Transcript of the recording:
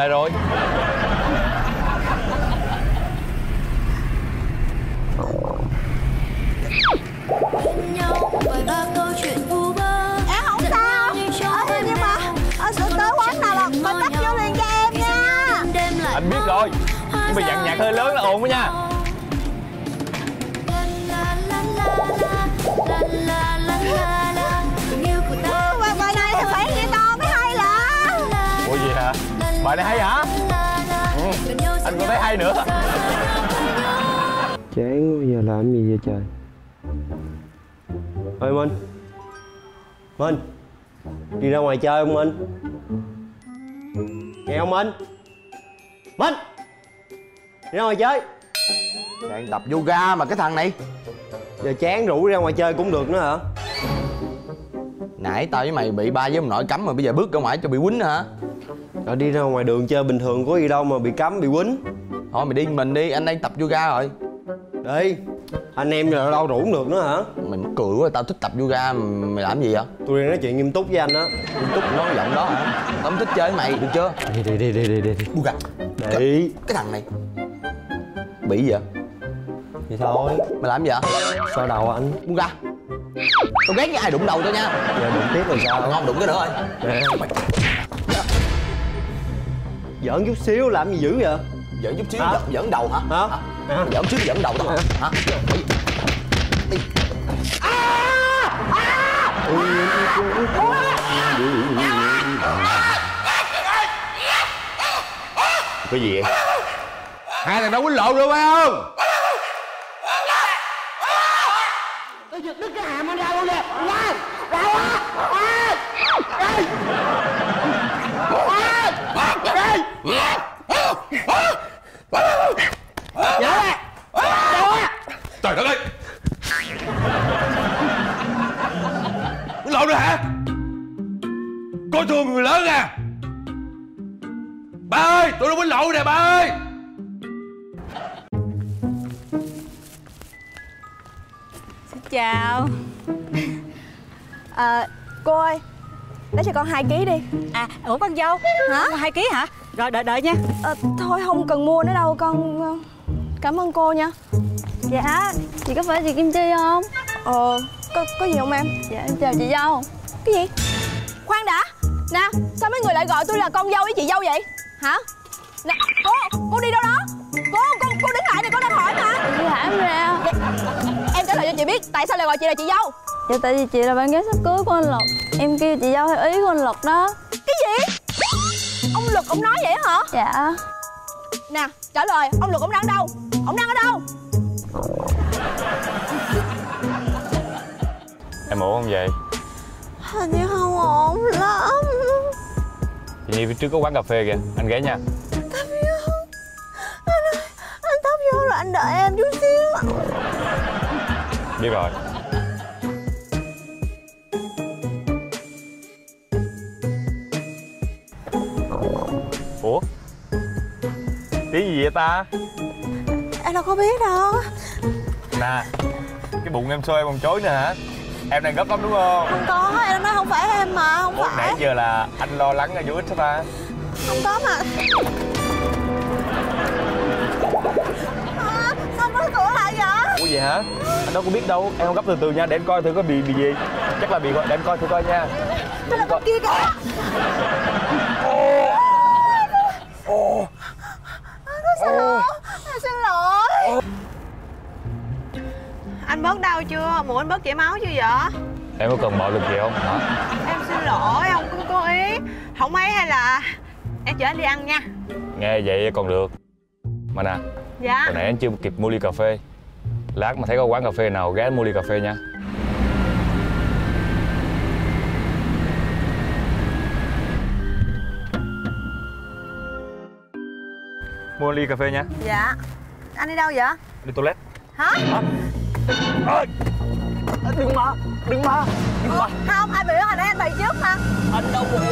Lại rồi. Không sao. ờ, Nhưng mà ờ, sự tới quán nào là phải tắt vô liền cho em nha. Anh biết rồi. Nhưng mà dặn nhạc hơi lớn là ồn đó nha Bài này hay hả? Ừ. Anh còn thấy hay nữa. Chán quá giờ làm gì vậy trời? Ơi Minh. Minh. Đi ra ngoài chơi không Minh? Nghe không Minh? Minh. Đi ra ngoài chơi. Đang tập yoga mà cái thằng này. Giờ chán rủ ra ngoài chơi cũng được nữa hả? Nãy tao với mày bị ba với ông nội cấm mà bây giờ bước ra ngoài cho bị quýnh hả Rồi đi ra ngoài đường chơi bình thường có gì đâu mà bị cấm bị quýnh. Thôi mày đi mình đi anh đang tập yoga rồi. Đi Anh em giờ đâu rủ được nữa hả? Mày mắc cười quá tao thích tập yoga mày làm gì vậy? Tôi đang nói chuyện nghiêm túc với anh á. Nghiêm túc nói giọng đó hả? Tao không thích chơi với mày được chưa? Đi đi đi đi đi đi. Yoga. Đi. Cái thằng này. Bị gì vậy? Thì thôi. Mày làm gì vậy? Sao đầu anh? Buông ra Tao ghét với ai đụng đầu tao nha. Giờ đụng tiếp rồi sao? Ngon đụng cái nữa thôi. Nè Giỡn chút xíu làm gì dữ vậy? Giỡn chút xíu Hả? giỡn, giỡn đầu hả? Hả? Hả? Giỡn xíu giỡn đầu tao hả? Hả? Đi. Đi. Cái gì vậy? Hai thằng đó quýnh lộn rồi phải không? Trời Coi thường người lớn à Ba ơi tôi đã quýnh lộn nè ba ơi Chào À cô ơi Lấy cho con 2 ký đi À, ủa con dâu Hả? hai ký hả? Rồi đợi đợi nha à, Thôi không cần mua nữa đâu con ờ, Cảm ơn cô nha Dạ Chị có phải chị Kim Chi không? Ờ Có, có gì không em? Dạ em chào chị dâu Cái gì? Khoan đã Nè sao mấy người lại gọi tôi là con dâu với chị dâu vậy? Hả? Nè cô Cô đi đâu đó? Cô cô, cô đứng lại này con đang hỏi mà Chị em ra Em trả lời cho chị biết Tại sao lại gọi chị là chị dâu? Dạ tại vì chị là bạn gái sắp cưới của anh Lộc Em kêu chị dâu theo ý của anh Lộc đó Cái gì? Ông Lực ông nói vậy hả? Dạ Nè trả lời Ông Lực ông đang đâu? Ông đang ở đâu? Em ổn không vậy Hình như không ổn lắm. Nhi phía trước có quán cà phê kìa. Anh ghé nha. Anh ơi Anh tấp vô rồi anh đợi em chút xíu. Biết rồi. Ủa? Tiếng gì vậy ta? Em đâu có biết đâu. Nè Cái bụng em xôi em còn chối nữa hả Em đang gấp lắm đúng không? Không có em nói không phải em mà Không Ủa phải. nãy giờ là anh lo lắng ở vô ích hả ta Không có mà. À, Sao mở cửa lại vậy? Ủa vậy hả? Anh đâu có biết đâu Em không gấp từ từ nha Để em coi thử có bị bị gì. Chắc là bị để em coi thử coi nha. Đây là con kia kìa. Anh nói xin lỗi Anh bớt đau chưa? Mụ anh bớt chảy máu chưa vậy? Em có cần bạo lực gì không? Hả? Em xin lỗi, không có cố ý. Không ấy hay là Em chở anh đi ăn nha. Nghe vậy còn được. Mà nè Dạ. Hồi nãy anh chưa kịp mua ly cà phê. Lát mà thấy có quán cà phê nào ghé mua ly cà phê nha. Mua ly cà phê nha. Dạ. Anh đi đâu vậy? Đi toilet. Hả? Ơi Đừng mà Đừng mà Đừng mà. Không, ai biểu hồi nãy anh bày trước mà Anh đâu buồn